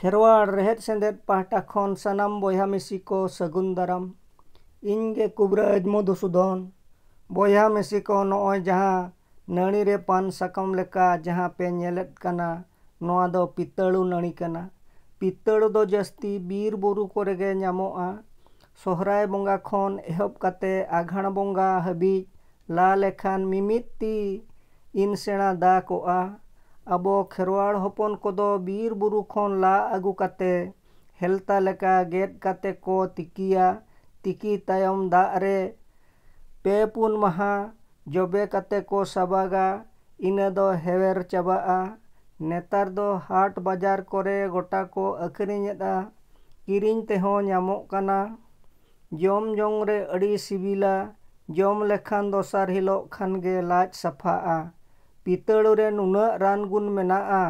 ᱠᱷᱮᱨᱣᱟᱲ ᱨᱮᱦᱮᱫ ᱥᱮᱸᱫᱮᱫ ᱯᱟᱦᱴᱟ ᱠᱷᱚᱱ ᱥᱟᱱᱟᱢ ᱵᱚᱭᱦᱟ ᱢᱤᱥᱤ ᱠᱚ ᱥᱟᱹᱜᱩᱱ ᱫᱟᱨᱟᱢ ᱤᱧᱜᱮ ᱠᱩᱵᱨᱟᱡᱽ ᱢᱚᱫᱷᱩᱥᱩᱫᱷᱚᱱ ᱵᱚᱭᱦᱟ ᱢᱤᱥᱤ ᱠᱚ ᱱᱚᱜᱼᱚᱭ ᱡᱟᱦᱟᱸ ᱱᱟᱹᱲᱤ ᱨᱮ ᱯᱟᱱ ᱥᱟᱠᱟᱢ ᱞᱮᱠᱟ ᱡᱟᱦᱟᱸ ᱯᱮ ᱧᱮᱞᱮᱫ ᱠᱟᱱᱟ ᱱᱚᱣᱟ ᱫᱚ ᱯᱤᱛᱟᱹᱲᱩ ᱱᱟᱹᱲᱤ ᱠᱟᱱᱟ ᱯᱤᱛᱟᱹᱲᱩ ᱫᱚ ᱡᱟᱹᱥᱛᱤ ᱵᱤᱨ ᱵᱩᱨᱩ ᱠᱚᱨᱮ ᱜᱮ ᱧᱟᱢᱚᱜᱼᱟ ᱥᱚᱦᱨᱟᱭ ᱵᱚᱸᱜᱟ ᱠᱷᱚᱱ ᱮᱦᱚᱵ ᱠᱟᱛᱮ ᱟᱸᱜᱷᱟᱬ ᱵᱚᱸᱜᱟ ᱦᱟᱹᱵᱤᱡ ᱞᱟ ᱞᱮᱠᱷᱟᱱ ᱢᱤᱢᱤᱫ ᱛᱤ ᱤᱱ ᱥᱮᱬᱟ ᱫᱟ ᱠᱚᱜᱼᱟ ᱟᱵᱚ ᱠᱷᱮᱨᱣᱟᱲ ᱦᱚᱯᱚᱱ ᱠᱚᱫᱚ ᱵᱤᱨ ᱵᱩᱨᱩ ᱠᱷᱚᱱ ᱞᱟ ᱟᱹᱜᱩ ᱠᱟᱛᱮ ᱦᱮᱞᱛᱟ ᱞᱮᱠᱟ ᱜᱮᱫ ᱠᱟᱛᱮ ᱠᱚ ᱛᱤᱠᱤᱭᱟ ᱛᱤᱠᱤ ᱛᱟᱭᱚᱢ ᱫᱟᱜ ᱨᱮ ᱯᱮ ᱯᱩᱱ ᱢᱟᱦᱟ ᱡᱚᱵᱮ ᱠᱟᱛᱮ ᱠᱚ ᱥᱟᱵᱟᱜᱟ ᱤᱱᱟᱹ ᱫᱚ ᱦᱮᱣᱮᱨ ᱪᱟᱵᱟᱜᱼᱟ ᱱᱮᱛᱟᱨ ᱫᱚ ᱦᱟᱴ ᱵᱟᱡᱟᱨ ᱠᱚᱨᱮ ᱜᱚᱴᱟ ko ᱟᱹᱠᱷᱨᱤᱧᱮᱫᱟ ᱠᱤᱨᱤᱧ ᱛᱮᱦᱚᱸ ᱧᱟᱢᱚᱜ ᱠᱟᱱᱟ ᱡᱚᱢ ᱡᱚᱝ ᱨᱮ ᱟᱹᱰᱤ ᱥᱤᱵᱤᱞᱟ ᱡᱚᱢ ᱞᱮᱠᱷᱟᱱ ᱫᱚᱥᱟᱨ ᱦᱤᱞᱳᱜ ᱠᱷᱟᱱ ᱜᱮ ᱞᱟᱡ ᱥᱟᱯᱷᱟᱜᱼᱟ ᱯᱤᱛᱟᱹᱲᱩ ᱨᱮ ᱱᱩᱱᱟᱹᱜ ᱨᱟᱱ ᱜᱩᱱ ᱢᱮᱱᱟᱜᱼᱟ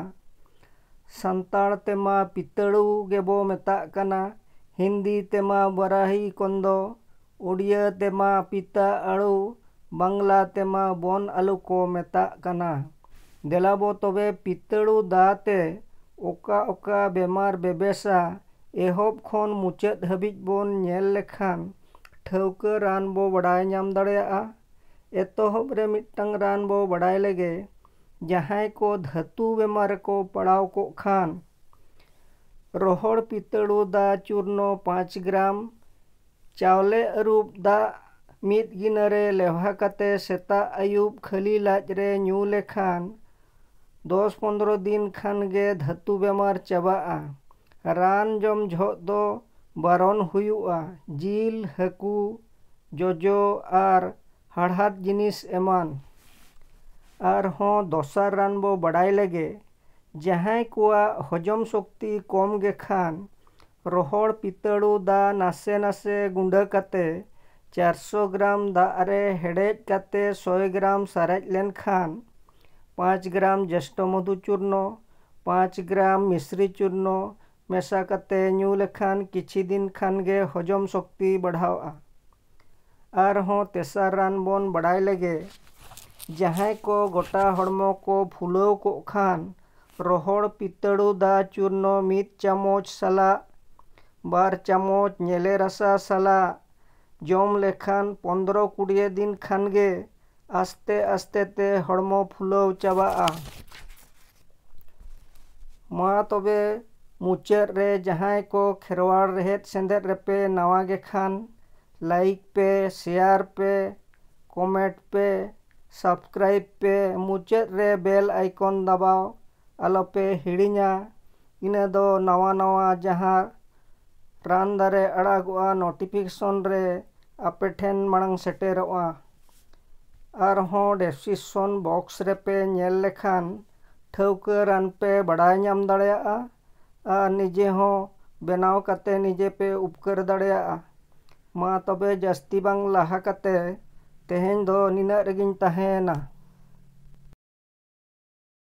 ᱥᱟᱱᱛᱟᱲ ᱛᱮᱢᱟ ᱯᱤᱛᱟᱹᱲᱩ ᱜᱮᱵᱚ ᱢᱮᱛᱟᱜ ᱠᱟᱱᱟ ᱦᱤᱱᱫᱤ ᱛᱮᱢᱟ ᱵᱟᱨᱟᱦᱤ ᱠᱚᱱᱫᱚ ᱩᱲᱤᱭᱟᱹ ᱛᱮᱢᱟ ᱯᱤᱛᱟ ᱟᱲᱩ ᱵᱟᱝᱞᱟ ᱛᱮᱢᱟ ᱵᱚᱱ ᱟᱞᱩ ᱠᱚ ᱢᱮᱛᱟᱜ ᱠᱟᱱᱟ ᱫᱮᱞᱟᱵᱚ ᱛᱚᱵᱮ ᱯᱤᱛᱟᱹᱲᱩ ᱫᱟ ᱛᱮ ᱚᱠᱟ ᱚᱠᱟ ᱵᱮᱢᱟᱨ ᱵᱮᱵᱮᱥᱟ ᱮᱦᱚᱵ ᱠᱷᱚᱱ ᱢᱩᱪᱟᱹᱫ ᱦᱟᱹᱵᱤᱡ ᱵᱚᱱ ᱧᱮᱞ ᱞᱮᱠᱷᱟᱱ ᱴᱷᱟᱹᱣᱠᱟᱹ ᱨᱟᱱ ᱵᱚ ᱵᱟᱰᱟᱭ ᱧᱟᱢ ᱫᱟᱲᱮᱭᱟᱜᱼᱟ ᱮᱛᱚᱦᱚᱵ ᱨᱮ ᱢᱤᱫᱴᱟᱝ ᱨᱟᱱ ᱵᱚ ᱵᱟᱰᱟᱭ ᱞᱮᱜᱮ ᱡᱟᱦᱟᱸᱭ ᱠᱚ ᱫᱷᱟᱹᱛᱩ ᱵᱮᱢᱟᱨ ᱨᱮᱠᱚ ᱯᱟᱲᱟᱣ ᱠᱚᱜ ᱠᱷᱟᱱ ᱨᱚᱦᱚᱲ ᱯᱤᱛᱟᱹᱲᱩ ᱫᱟ ᱪᱩᱨᱱᱚ ᱯᱟᱸᱪ ᱜᱨᱟᱢ ᱪᱟᱣᱞᱮ ᱟᱹᱨᱩᱵ ᱫᱟᱜ ᱢᱤᱫ ᱜᱤᱱᱟᱹ ᱨᱮ ᱞᱮᱣᱦᱟ ᱠᱟᱛᱮ ᱥᱮᱛᱟᱜ ᱟᱹᱭᱩᱵ ᱠᱷᱟᱹᱞᱤ ᱞᱟᱡ ᱨᱮ ᱧᱩ ᱞᱮᱠᱷᱟᱱ ᱫᱚᱥ ᱯᱚᱱᱨᱚ ᱫᱤᱱ ᱠᱷᱟᱱ ᱜᱮ ᱫᱷᱟᱹᱛᱩ ᱵᱮᱢᱟᱨ ᱪᱟᱵᱟᱜᱼᱟ ᱨᱟᱱ ᱡᱚᱢ ᱡᱚᱦᱚᱜ ᱫᱚ ᱵᱟᱨᱚᱱ ᱦᱩᱭᱩᱜᱼᱟ ᱡᱤᱞ ᱦᱟᱹᱠᱩ ᱡᱚᱡᱚ ᱟᱨ हड़हत जिनिस एमन आर दसार रान बो बड़ाई लगे जहाँ कुआ हजम शक्ति कम के खान रोहड़ पितड़ू दा नासे नासे गुंडा कते चार सौ ग्राम दारे हेड़ कते सौ ग्राम सारेज लेन खान पाँच ग्राम ज्येष्ठ मधु चूर्ण पाँच ग्राम मिश्री चूर्ण मेसा कते नू लेखान किछी दिन खान गे हजम शक्ति बढ़ावा ᱟᱨᱦᱚᱸ ᱛᱮᱥᱟᱨ ᱨᱟᱱ ᱵᱚᱱ ᱵᱟᱰᱟᱭ ᱞᱮᱜᱮ ᱡᱟᱦᱟᱸᱭ ᱠᱚ ᱜᱚᱴᱟ ᱦᱚᱲᱢᱚ ᱠᱚ ᱯᱷᱩᱞᱟᱹᱣ ᱠᱚᱜ ᱠᱷᱟᱱ ᱨᱚᱦᱚᱲ ᱯᱤᱛᱟᱹᱲᱩ ᱫᱟ ᱪᱩᱨᱱᱚ ᱢᱤᱫ ᱪᱟᱢᱚᱪ ᱥᱟᱞᱟᱜ ᱵᱟᱨ ᱪᱟᱢᱚᱪ ᱧᱮᱞᱮ ᱨᱟᱥᱟ ᱥᱟᱞᱟᱜ ᱡᱚᱢ ᱞᱮᱠᱷᱟᱱ ᱯᱚᱱᱫᱨᱚ ᱠᱩᱲᱤ ᱫᱤᱱ ᱠᱷᱟᱱ ᱜᱮ ᱟᱥᱛᱮ ᱟᱥᱛᱮ ᱛᱮ ᱦᱚᱲᱢᱚ ᱯᱷᱩᱞᱟᱹᱣ ᱪᱟᱵᱟᱜᱼᱟ ᱢᱟ ᱛᱚᱵᱮ ᱢᱩᱪᱟᱹᱫ ᱨᱮ ᱡᱟᱦᱟᱸᱭ ᱠᱚ ᱠᱷᱮᱨᱣᱟᱲ ᱨᱮᱦᱮᱫ ᱥᱮᱸᱫᱮᱫ ᱨᱮᱯᱮ ᱱᱟᱣᱟ ᱜᱮᱠᱷᱟᱱ ᱞᱟᱭᱤᱠ ᱯᱮ ᱥᱮᱭᱟᱨ ᱯᱮ ᱠᱚᱢᱮᱱᱴ ᱯᱮ ᱥᱟᱵᱥᱠᱨᱟᱭᱤᱵ ᱯᱮ ᱢᱩᱪᱟᱹᱫ ᱨᱮ ᱵᱮᱞ ᱟᱭᱠᱚᱱ ᱫᱟᱵᱟᱣ ᱟᱞᱚᱯᱮ ᱦᱤᱲᱤᱧᱟ ᱤᱱᱟᱹ ᱫᱚ ᱱᱟᱣᱟ ᱱᱟᱣᱟ ᱡᱟᱦᱟᱸ ᱨᱟᱱ ᱫᱟᱨᱮ ᱟᱲᱟᱜᱚᱜᱼᱟ ᱱᱳᱴᱤᱯᱷᱤᱠᱮᱥᱚᱱ ᱨᱮ ᱟᱯᱮ ᱴᱷᱮᱱ ᱢᱟᱲᱟᱝ ᱥᱮᱴᱮᱨᱚᱜᱼᱟ ᱟᱨᱦᱚᱸ ᱰᱮᱥᱠᱨᱤᱯᱥᱚᱱ ᱵᱚᱠᱥ ᱨᱮᱯᱮ ᱧᱮᱞ ᱞᱮᱠᱷᱟᱱ ᱴᱷᱟᱹᱣᱠᱟᱹ ᱨᱟᱱ ᱯᱮ ᱵᱟᱰᱟᱭ ᱧᱟᱢ ᱫᱟᱲᱮᱭᱟᱜᱼᱟ ᱟᱨ ᱱᱤᱡᱮ ᱦᱚᱸ ᱵᱮᱱᱟᱣ ᱠᱟᱛᱮ ᱱᱤᱡᱮ ᱯᱮ ᱩᱯᱠᱟᱹᱨ ᱫᱟᱲᱮᱭᱟᱜᱼᱟ ᱢᱟ ᱛᱚᱵᱮ ᱡᱟᱹᱥᱛᱤ ᱵᱟᱝ ᱞᱟᱦᱟ ᱠᱟᱛᱮ ᱛᱮᱦᱮᱧ ᱫᱚ ᱱᱤᱱᱟᱹᱜ ᱨᱮᱜᱮᱧ ᱛᱟᱦᱮᱸᱭᱮᱱᱟ